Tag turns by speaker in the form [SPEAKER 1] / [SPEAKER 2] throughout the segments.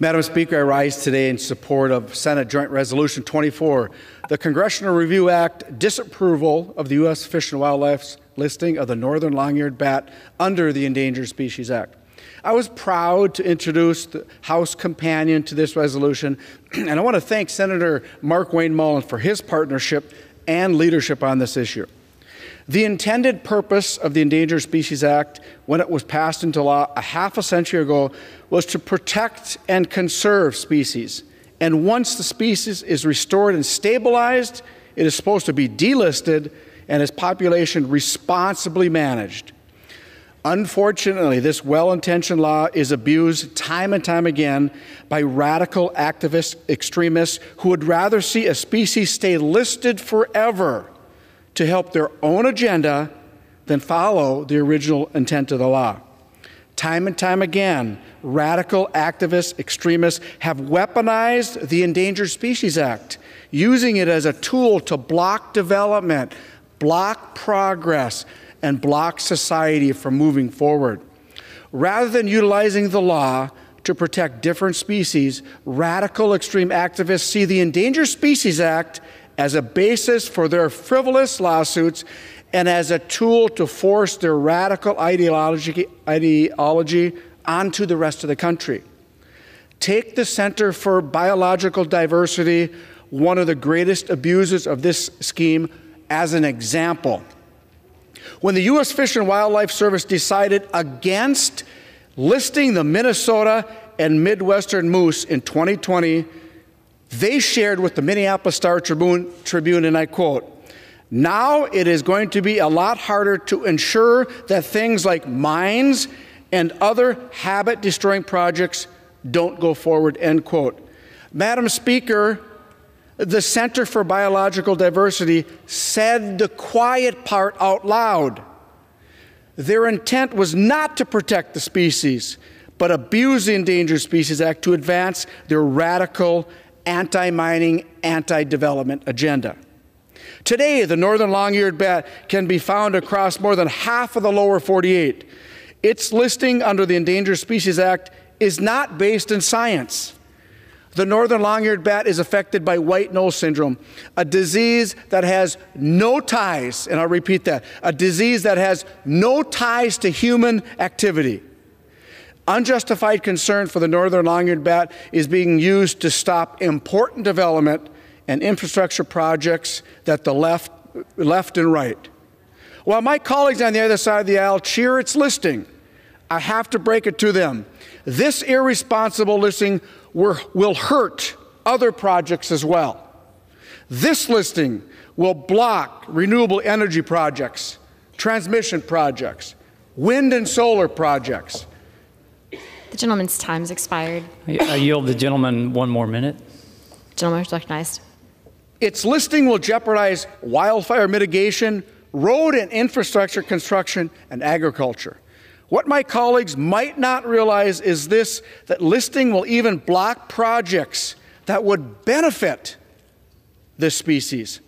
[SPEAKER 1] Madam Speaker, I rise today in support of Senate Joint Resolution 24, the Congressional Review Act disapproval of the U.S. Fish and Wildlife's listing of the northern long-eared bat under the Endangered Species Act. I was proud to introduce the House companion to this resolution, and I want to thank Senator Mark Wayne Mullin for his partnership and leadership on this issue. The intended purpose of the Endangered Species Act, when it was passed into law a half a century ago, was to protect and conserve species. And once the species is restored and stabilized, it is supposed to be delisted and its population responsibly managed. Unfortunately, this well intentioned law is abused time and time again by radical activist extremists who would rather see a species stay listed forever to help their own agenda than follow the original intent of the law. Time and time again, radical activists, extremists have weaponized the Endangered Species Act, using it as a tool to block development, block progress, and block society from moving forward. Rather than utilizing the law to protect different species, radical extreme activists see the Endangered Species Act as a basis for their frivolous lawsuits and as a tool to force their radical ideology, ideology onto the rest of the country. Take the Center for Biological Diversity, one of the greatest abusers of this scheme, as an example. When the U.S. Fish and Wildlife Service decided against listing the Minnesota and Midwestern moose in 2020, they shared with the Minneapolis Star Tribune, Tribune, and I quote, now it is going to be a lot harder to ensure that things like mines and other habit destroying projects don't go forward, end quote. Madam Speaker, the Center for Biological Diversity said the quiet part out loud. Their intent was not to protect the species, but abuse the Endangered Species Act to advance their radical anti mining, anti development agenda. Today, the northern long eared bat can be found across more than half of the lower 48. Its listing under the Endangered Species Act is not based in science. The northern long eared bat is affected by white nose syndrome, a disease that has no ties, and I'll repeat that a disease that has no ties to human activity. Unjustified concern for the northern long-eared bat is being used to stop important development and infrastructure projects that the left, left and right. While my colleagues on the other side of the aisle cheer its listing, I have to break it to them. This irresponsible listing will hurt other projects as well. This listing will block renewable energy projects, transmission projects, wind and solar projects,
[SPEAKER 2] the gentleman's time's expired.
[SPEAKER 3] I yield the gentleman one more minute.
[SPEAKER 2] Gentleman is recognized.
[SPEAKER 1] Its listing will jeopardize wildfire mitigation, road and infrastructure construction, and agriculture. What my colleagues might not realize is this that listing will even block projects that would benefit this species.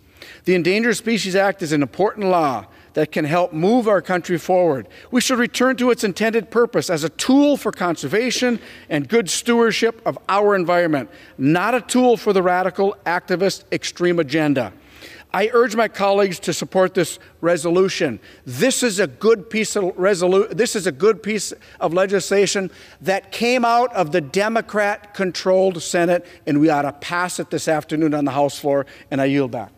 [SPEAKER 1] The Endangered Species Act is an important law that can help move our country forward. We should return to its intended purpose as a tool for conservation and good stewardship of our environment, not a tool for the radical activist extreme agenda. I urge my colleagues to support this resolution. This is a good piece of resolu- this is a good piece of legislation that came out of the Democrat controlled Senate and we ought to pass it this afternoon on the House floor and I yield back.